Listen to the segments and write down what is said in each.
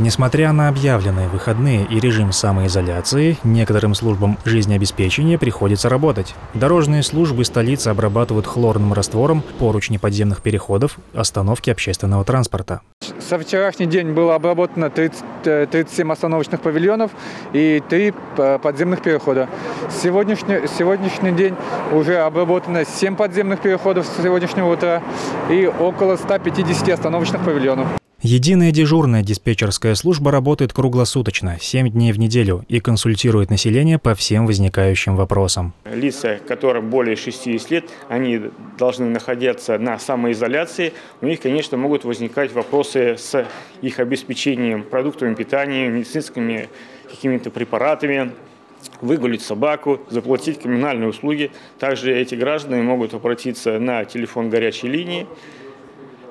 Несмотря на объявленные выходные и режим самоизоляции, некоторым службам жизнеобеспечения приходится работать. Дорожные службы столицы обрабатывают хлорным раствором поручни подземных переходов, остановки общественного транспорта. Со вчерашний день было обработано 30, 37 э, остановочных павильонов и 3 э, подземных перехода. Сегодняшний, сегодняшний день уже обработано 7 подземных переходов с сегодняшнего утра и около 150 остановочных павильонов. Единая дежурная диспетчерская служба работает круглосуточно, 7 дней в неделю и консультирует население по всем возникающим вопросам. Лица, которым более 60 лет, они должны находиться на самоизоляции. У них, конечно, могут возникать вопросы с их обеспечением продуктами питания, медицинскими какими-то препаратами, выгулить собаку, заплатить коммунальные услуги. Также эти граждане могут обратиться на телефон горячей линии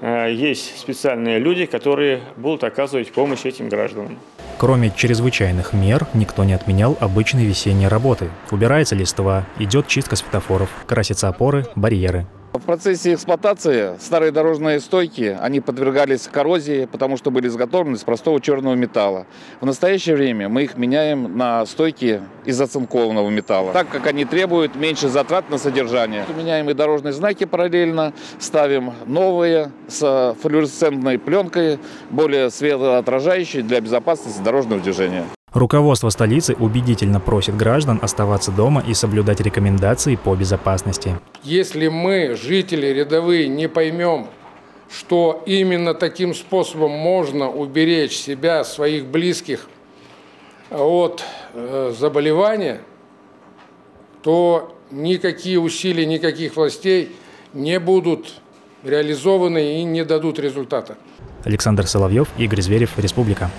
есть специальные люди, которые будут оказывать помощь этим гражданам. Кроме чрезвычайных мер, никто не отменял обычной весенней работы. Убирается листва, идет чистка светофоров, красятся опоры, барьеры. В процессе эксплуатации старые дорожные стойки, они подвергались коррозии, потому что были изготовлены из простого черного металла. В настоящее время мы их меняем на стойки из оцинкованного металла, так как они требуют меньше затрат на содержание. Меняем и дорожные знаки параллельно, ставим новые с флуоресцентной пленкой, более светоотражающие для безопасности дорожного движения. Руководство столицы убедительно просит граждан оставаться дома и соблюдать рекомендации по безопасности. Если мы, жители рядовые, не поймем, что именно таким способом можно уберечь себя, своих близких от э, заболевания, то никакие усилия никаких властей не будут реализованы и не дадут результата. Александр Соловьев, Игорь Зверев, Республика.